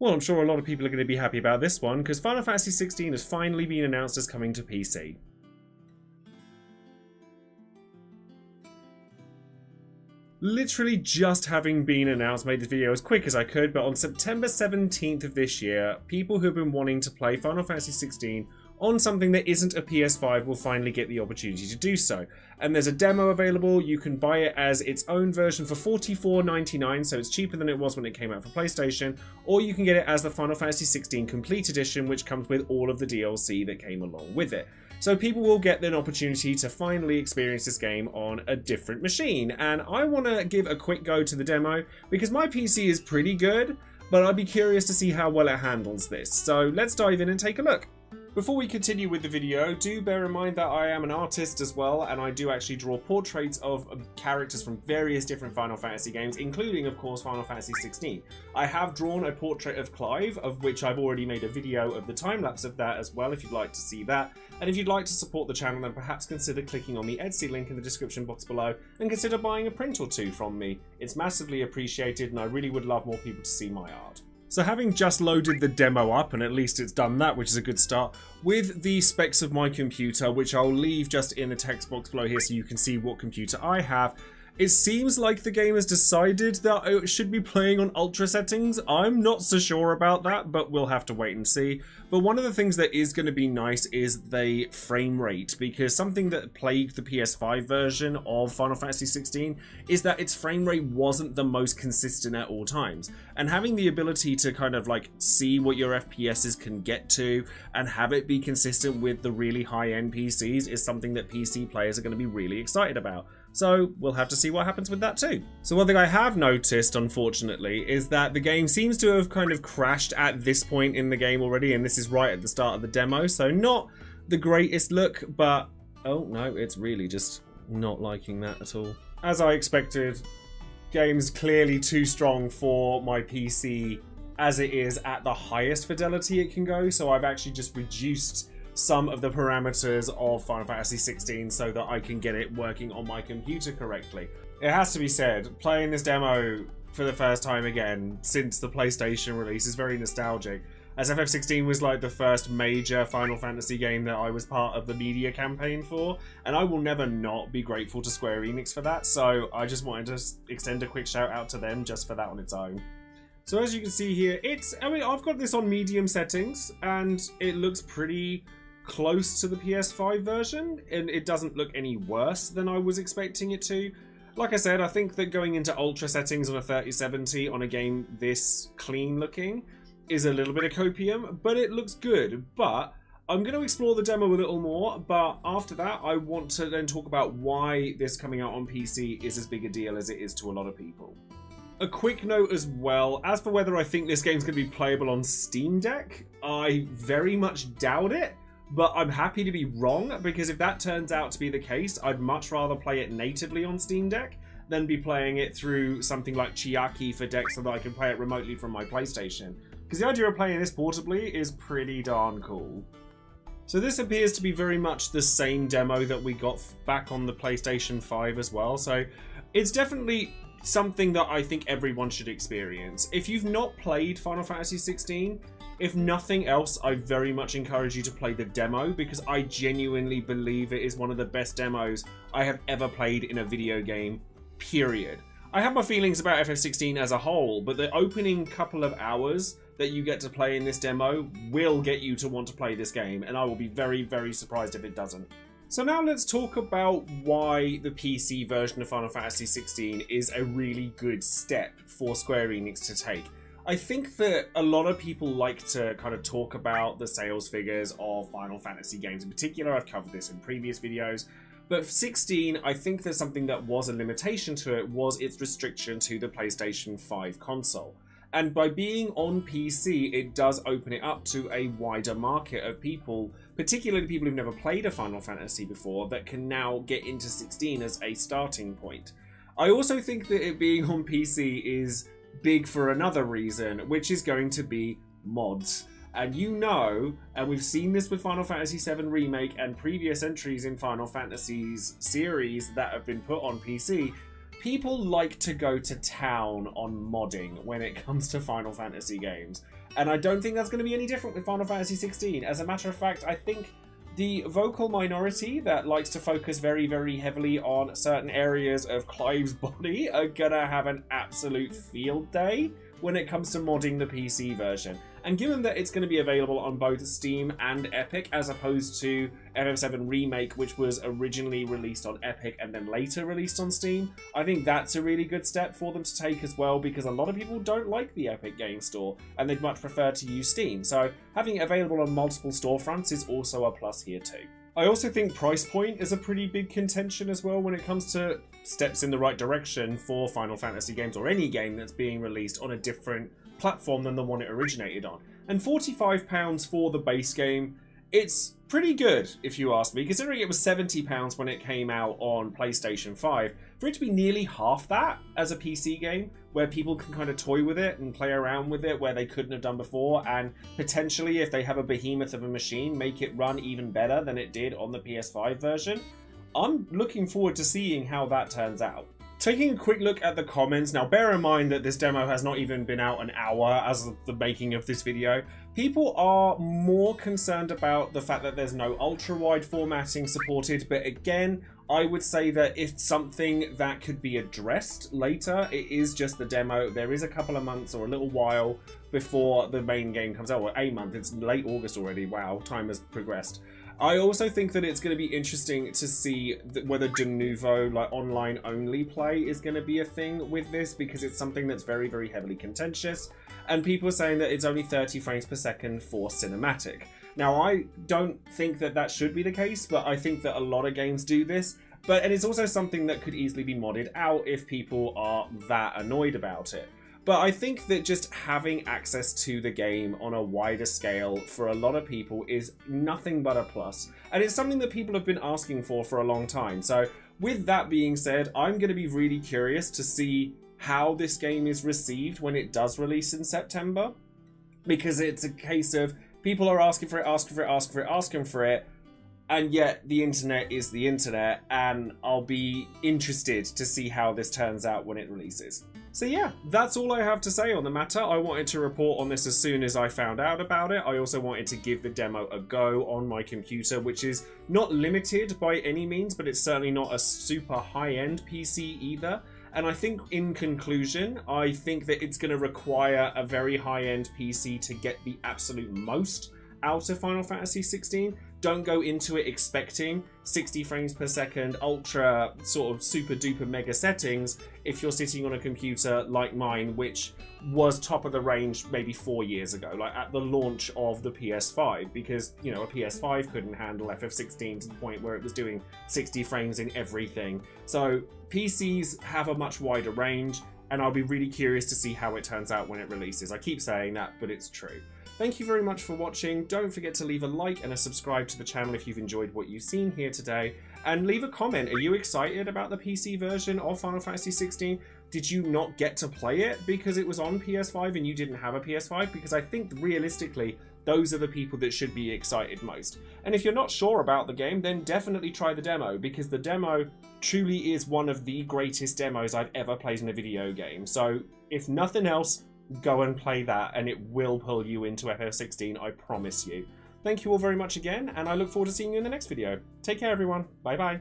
Well, I'm sure a lot of people are going to be happy about this one, because Final Fantasy XVI has finally been announced as coming to PC. Literally just having been announced made this video as quick as I could, but on September 17th of this year, people who've been wanting to play Final Fantasy XVI on something that isn't a PS5 will finally get the opportunity to do so. And there's a demo available, you can buy it as its own version for $44.99, so it's cheaper than it was when it came out for PlayStation, or you can get it as the Final Fantasy XVI Complete Edition, which comes with all of the DLC that came along with it. So people will get an opportunity to finally experience this game on a different machine. And I want to give a quick go to the demo, because my PC is pretty good, but I'd be curious to see how well it handles this. So let's dive in and take a look. Before we continue with the video, do bear in mind that I am an artist as well, and I do actually draw portraits of characters from various different Final Fantasy games, including, of course, Final Fantasy 16. I have drawn a portrait of Clive, of which I've already made a video of the time-lapse of that as well, if you'd like to see that. And if you'd like to support the channel, then perhaps consider clicking on the Etsy link in the description box below, and consider buying a print or two from me. It's massively appreciated, and I really would love more people to see my art. So having just loaded the demo up, and at least it's done that, which is a good start, with the specs of my computer, which I'll leave just in the text box below here so you can see what computer I have, it seems like the game has decided that it should be playing on ultra settings. I'm not so sure about that, but we'll have to wait and see. But one of the things that is going to be nice is the frame rate, because something that plagued the PS5 version of Final Fantasy 16 is that its frame rate wasn't the most consistent at all times. And having the ability to kind of like see what your FPSs can get to and have it be consistent with the really high-end PCs is something that PC players are going to be really excited about. So we'll have to see what happens with that too. So one thing I have noticed, unfortunately, is that the game seems to have kind of crashed at this point in the game already, and this is right at the start of the demo, so not the greatest look, but oh no, it's really just not liking that at all. As I expected, game's clearly too strong for my PC as it is at the highest fidelity it can go, so I've actually just reduced some of the parameters of Final Fantasy 16 so that I can get it working on my computer correctly. It has to be said, playing this demo for the first time again since the PlayStation release is very nostalgic. As FF16 was like the first major Final Fantasy game that I was part of the media campaign for, and I will never not be grateful to Square Enix for that, so I just wanted to extend a quick shout out to them just for that on its own. So as you can see here, it's, I mean, I've got this on medium settings, and it looks pretty close to the PS5 version, and it doesn't look any worse than I was expecting it to. Like I said, I think that going into ultra settings on a 3070 on a game this clean looking is a little bit of copium, but it looks good. But I'm going to explore the demo a little more, but after that, I want to then talk about why this coming out on PC is as big a deal as it is to a lot of people. A quick note as well, as for whether I think this game's going to be playable on Steam Deck, I very much doubt it but I'm happy to be wrong because if that turns out to be the case, I'd much rather play it natively on Steam Deck than be playing it through something like Chiaki for Deck so that I can play it remotely from my PlayStation. Because the idea of playing this portably is pretty darn cool. So this appears to be very much the same demo that we got back on the PlayStation 5 as well, so it's definitely something that I think everyone should experience. If you've not played Final Fantasy 16, if nothing else, I very much encourage you to play the demo because I genuinely believe it is one of the best demos I have ever played in a video game, period. I have my feelings about FF16 as a whole, but the opening couple of hours that you get to play in this demo will get you to want to play this game, and I will be very, very surprised if it doesn't. So now let's talk about why the PC version of Final Fantasy XVI is a really good step for Square Enix to take. I think that a lot of people like to kind of talk about the sales figures of Final Fantasy games in particular. I've covered this in previous videos. But for 16, I think there's something that was a limitation to it was its restriction to the PlayStation 5 console. And by being on PC, it does open it up to a wider market of people, particularly people who've never played a Final Fantasy before, that can now get into 16 as a starting point. I also think that it being on PC is big for another reason, which is going to be mods. And you know, and we've seen this with Final Fantasy VII Remake and previous entries in Final Fantasy's series that have been put on PC, people like to go to town on modding when it comes to Final Fantasy games. And I don't think that's going to be any different with Final Fantasy 16. As a matter of fact, I think the vocal minority that likes to focus very, very heavily on certain areas of Clive's body are gonna have an absolute field day when it comes to modding the PC version. And given that it's going to be available on both Steam and Epic, as opposed to FF7 Remake, which was originally released on Epic and then later released on Steam, I think that's a really good step for them to take as well, because a lot of people don't like the Epic Game Store, and they'd much prefer to use Steam. So having it available on multiple storefronts is also a plus here too. I also think price point is a pretty big contention as well when it comes to steps in the right direction for Final Fantasy games or any game that's being released on a different platform than the one it originated on. And £45 for the base game, it's pretty good if you ask me, considering it was £70 when it came out on PlayStation 5. For it to be nearly half that as a PC game, where people can kind of toy with it and play around with it where they couldn't have done before, and potentially, if they have a behemoth of a machine, make it run even better than it did on the PS5 version. I'm looking forward to seeing how that turns out. Taking a quick look at the comments, now bear in mind that this demo has not even been out an hour as of the making of this video. People are more concerned about the fact that there's no ultra-wide formatting supported, but again, I would say that if something that could be addressed later, it is just the demo. There is a couple of months or a little while before the main game comes out, or a month, it's late August already, wow, time has progressed. I also think that it's going to be interesting to see whether Denuvo, like online only play, is going to be a thing with this because it's something that's very, very heavily contentious. And people are saying that it's only 30 frames per second for cinematic. Now, I don't think that that should be the case, but I think that a lot of games do this. But and it's also something that could easily be modded out if people are that annoyed about it. But I think that just having access to the game on a wider scale for a lot of people is nothing but a plus. And it's something that people have been asking for for a long time. So with that being said, I'm going to be really curious to see how this game is received when it does release in September. Because it's a case of people are asking for it, asking for it, asking for it, asking for it. And yet the internet is the internet and I'll be interested to see how this turns out when it releases. So yeah, that's all I have to say on the matter. I wanted to report on this as soon as I found out about it. I also wanted to give the demo a go on my computer, which is not limited by any means, but it's certainly not a super high-end PC either. And I think in conclusion, I think that it's going to require a very high-end PC to get the absolute most out of Final Fantasy 16 don't go into it expecting 60 frames per second, ultra sort of super duper mega settings if you're sitting on a computer like mine, which was top of the range maybe four years ago, like at the launch of the PS5, because, you know, a PS5 couldn't handle FF16 to the point where it was doing 60 frames in everything. So PCs have a much wider range, and I'll be really curious to see how it turns out when it releases. I keep saying that, but it's true. Thank you very much for watching. Don't forget to leave a like and a subscribe to the channel if you've enjoyed what you've seen here today. And leave a comment. Are you excited about the PC version of Final Fantasy 16? Did you not get to play it because it was on PS5 and you didn't have a PS5? Because I think realistically, those are the people that should be excited most. And if you're not sure about the game, then definitely try the demo, because the demo truly is one of the greatest demos I've ever played in a video game. So, if nothing else, go and play that and it will pull you into FF16, I promise you. Thank you all very much again, and I look forward to seeing you in the next video. Take care, everyone. Bye-bye.